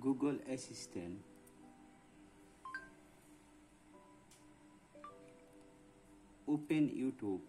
Google Assistant. Open YouTube